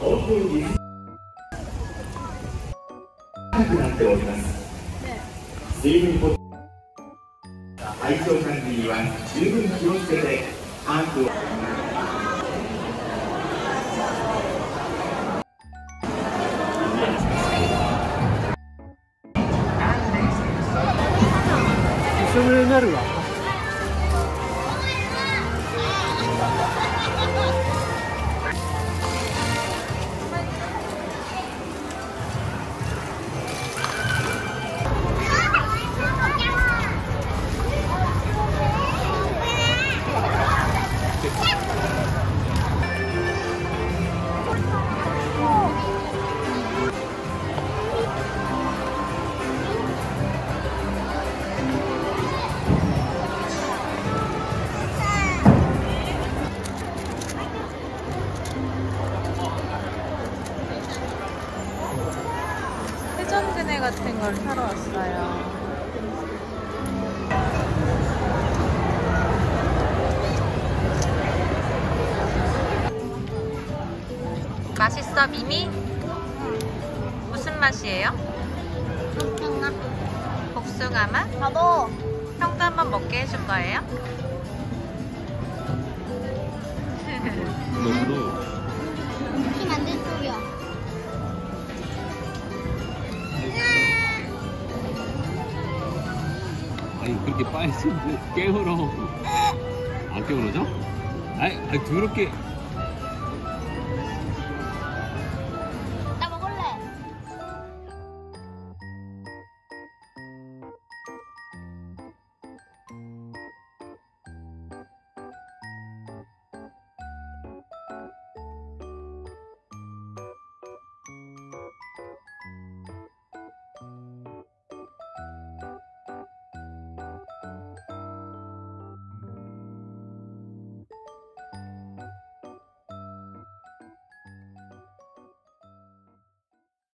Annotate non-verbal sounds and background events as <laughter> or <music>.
高くなっております。水分補管理には十分気をつけて、アを。になるわ。 근해 같은 걸 사러 왔어요. 맛있어, 미미? 무슨 맛이에요? 복숭아. 복숭아 맛? 나도. 형도 한번 먹게 해줄 거예요? 아니 그렇게 빨리 <laughs> 깨물어 안 깨물어져? 아니, 아니 더럽게